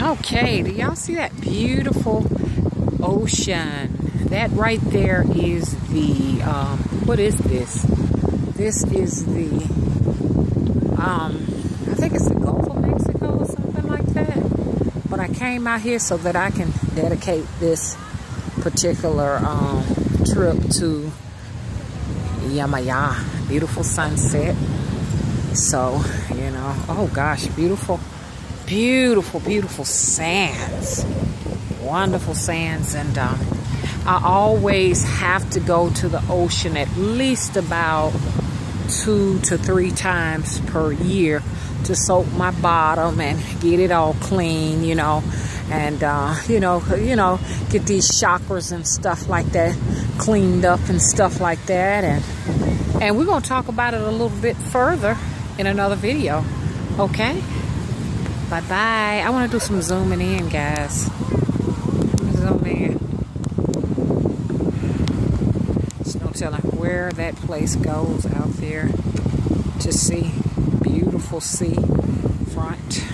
Okay, do y'all see that beautiful ocean? That right there is the, um, what is this? This is the, um, I think it's the Gulf of Mexico or something like that. But I came out here so that I can dedicate this particular um, trip to Yemaya. Beautiful sunset. So, you know, oh gosh, beautiful, beautiful, beautiful sands. Wonderful sands. And um, I always have to go to the ocean at least about two to three times per year to soak my bottom and get it all clean, you know, and uh, you know, you know, get these chakras and stuff like that cleaned up and stuff like that, and and we're gonna talk about it a little bit further in another video. Okay. Bye bye. I want to do some zooming in, guys. Zoom in. There's no telling where that place goes out there to see beautiful sea front.